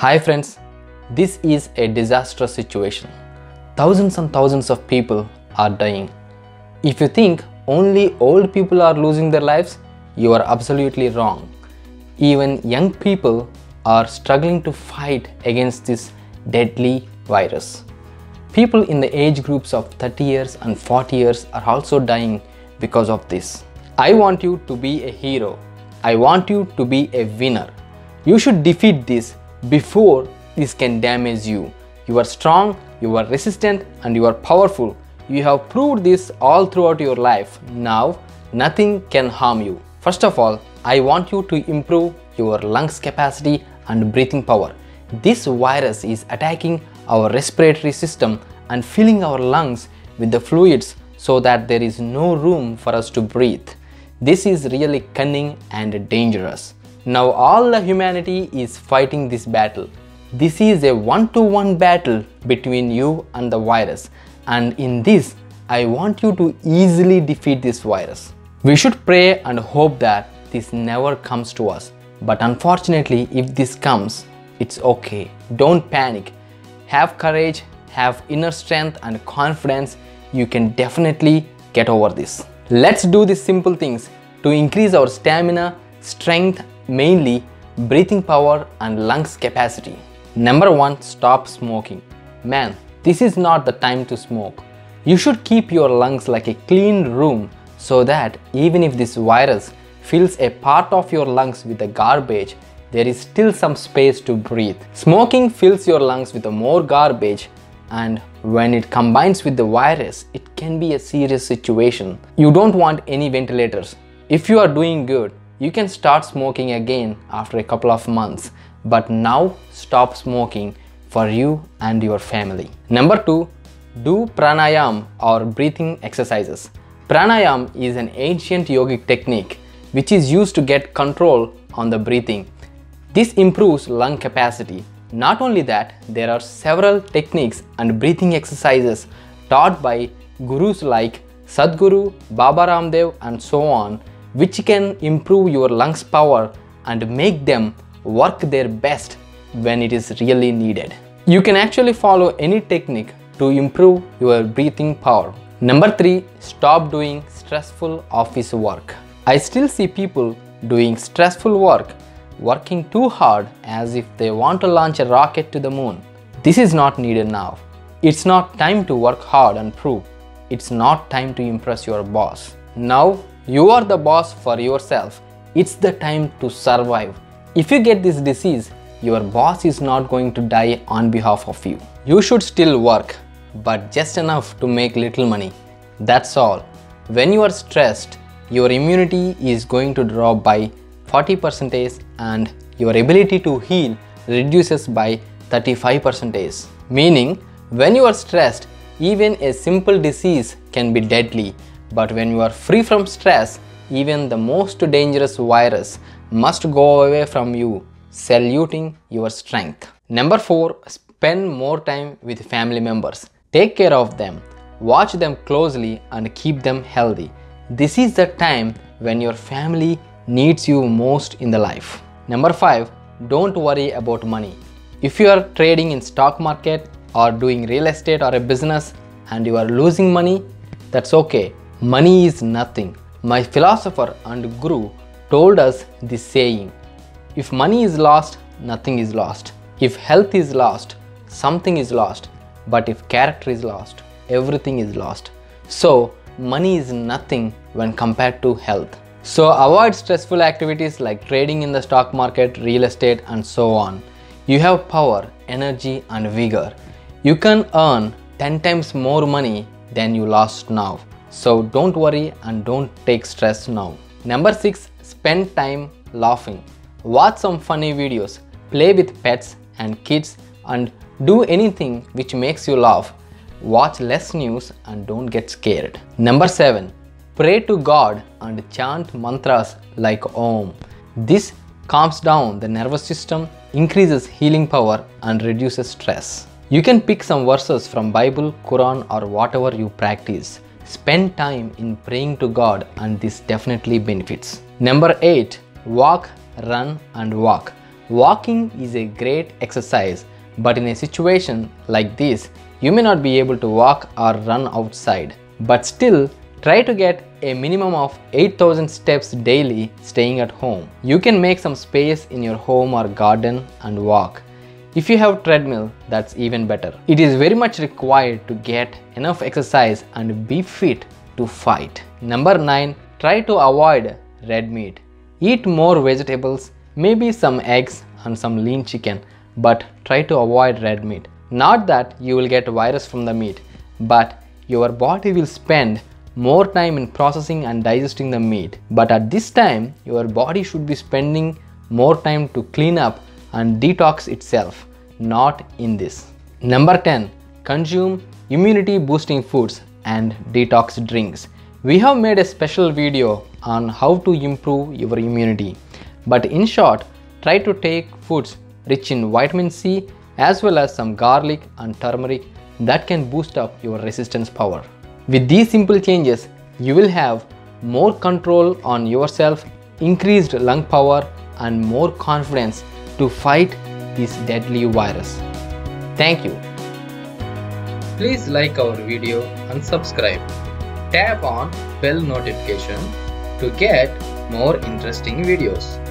Hi friends, this is a disastrous situation. Thousands and thousands of people are dying. If you think only old people are losing their lives, you are absolutely wrong. Even young people are struggling to fight against this deadly virus. People in the age groups of 30 years and 40 years are also dying because of this. I want you to be a hero. I want you to be a winner. You should defeat this before this can damage you. You are strong, you are resistant, and you are powerful. You have proved this all throughout your life. Now, nothing can harm you. First of all, I want you to improve your lungs capacity and breathing power. This virus is attacking our respiratory system and filling our lungs with the fluids so that there is no room for us to breathe. This is really cunning and dangerous. Now all the humanity is fighting this battle. This is a one-to-one battle between you and the virus and in this I want you to easily defeat this virus. We should pray and hope that this never comes to us. But unfortunately if this comes, it's okay. Don't panic. Have courage, have inner strength and confidence. You can definitely get over this. Let's do these simple things to increase our stamina, strength, mainly breathing power and lungs capacity. Number one, stop smoking. Man, this is not the time to smoke. You should keep your lungs like a clean room so that even if this virus fills a part of your lungs with the garbage, there is still some space to breathe. Smoking fills your lungs with more garbage and when it combines with the virus, it can be a serious situation. You don't want any ventilators. If you are doing good, you can start smoking again after a couple of months, but now stop smoking for you and your family. Number two, do pranayam or breathing exercises. Pranayam is an ancient yogic technique which is used to get control on the breathing. This improves lung capacity. Not only that, there are several techniques and breathing exercises taught by gurus like Sadhguru, Baba Ramdev and so on which can improve your lungs power and make them work their best when it is really needed. You can actually follow any technique to improve your breathing power. Number 3. Stop doing stressful office work. I still see people doing stressful work, working too hard as if they want to launch a rocket to the moon. This is not needed now. It's not time to work hard and prove. It's not time to impress your boss. Now you are the boss for yourself. It's the time to survive. If you get this disease, your boss is not going to die on behalf of you. You should still work, but just enough to make little money. That's all. When you are stressed, your immunity is going to drop by 40% and your ability to heal reduces by 35%. Meaning, when you are stressed, even a simple disease can be deadly but when you are free from stress, even the most dangerous virus must go away from you, saluting your strength. Number 4. Spend more time with family members. Take care of them, watch them closely and keep them healthy. This is the time when your family needs you most in the life. Number 5. Don't worry about money. If you are trading in stock market or doing real estate or a business and you are losing money, that's okay Money is nothing. My philosopher and guru told us this saying If money is lost, nothing is lost. If health is lost, something is lost. But if character is lost, everything is lost. So, money is nothing when compared to health. So, avoid stressful activities like trading in the stock market, real estate, and so on. You have power, energy, and vigor. You can earn 10 times more money than you lost now. So don't worry and don't take stress now. Number 6. Spend time laughing. Watch some funny videos, play with pets and kids and do anything which makes you laugh. Watch less news and don't get scared. Number 7. Pray to God and chant mantras like Om. This calms down the nervous system, increases healing power and reduces stress. You can pick some verses from Bible, Quran or whatever you practice. Spend time in praying to God and this definitely benefits. Number 8. Walk, run and walk. Walking is a great exercise, but in a situation like this, you may not be able to walk or run outside. But still, try to get a minimum of 8000 steps daily staying at home. You can make some space in your home or garden and walk. If you have treadmill, that's even better. It is very much required to get enough exercise and be fit to fight. Number 9. Try to avoid red meat. Eat more vegetables, maybe some eggs and some lean chicken, but try to avoid red meat. Not that you will get virus from the meat, but your body will spend more time in processing and digesting the meat. But at this time, your body should be spending more time to clean up and detox itself, not in this. Number 10. Consume immunity boosting foods and detox drinks. We have made a special video on how to improve your immunity. But in short, try to take foods rich in vitamin C as well as some garlic and turmeric that can boost up your resistance power. With these simple changes, you will have more control on yourself, increased lung power and more confidence to fight this deadly virus. Thank you. Please like our video and subscribe. Tap on bell notification to get more interesting videos.